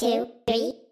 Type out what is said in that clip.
two, three.